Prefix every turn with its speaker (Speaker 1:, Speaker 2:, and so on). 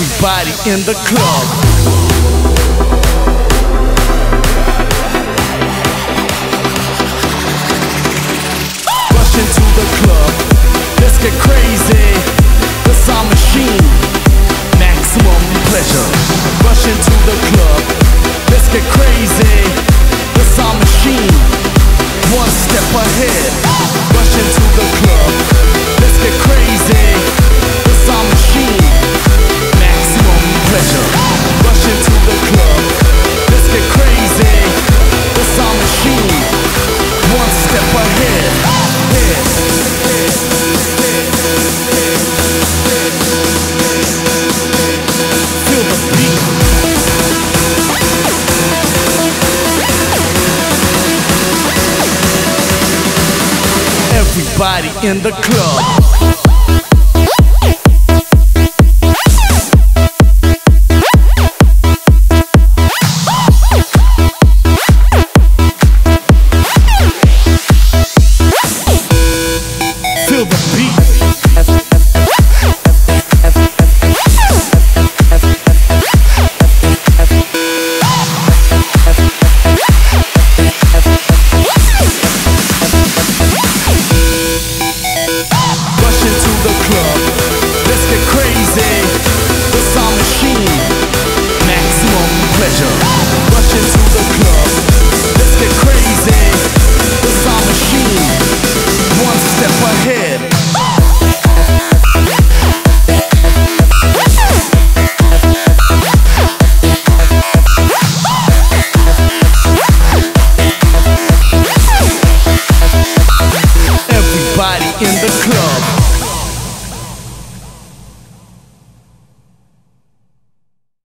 Speaker 1: Everybody in the club. Rush into the club. Let's get crazy. The sound machine. Maximum pleasure. Rush into the club. Let's get crazy. The sound machine. One step ahead. Rush into the club. Everybody in the club. in the club.